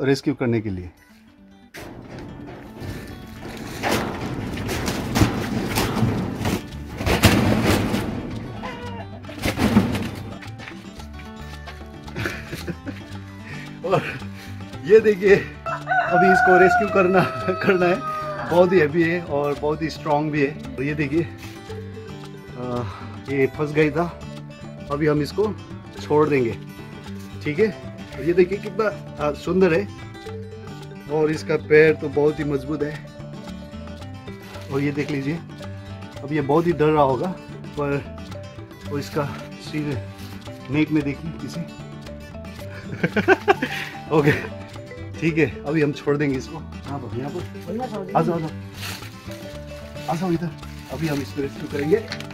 Rescue करने के लिए। और ये देखिए, अभी इसको रेस्क्यू करना करना है। बहुत ही हैवी है और बहुत ही स्ट्रांग भी है। और ये देखिए ये फंस गई था। अभी हम इसको छोड़ देंगे। ठीक है? तो ये देखिए कितना सुंदर है। और इसका पैर तो बहुत ही मज़बूत है। और ये देख लीजिए, अब ये बहुत ही डर रहा होगा, पर और इसका सिर नेक में देखिए किसी। ओके, ठीक है, अभी हम छोड़ देंगे इसको। हाँ पर यहाँ पर आ जाओ आ जाओ। आ जाओ इधर, अभी हम इसको रेस्क्यू करेंगे।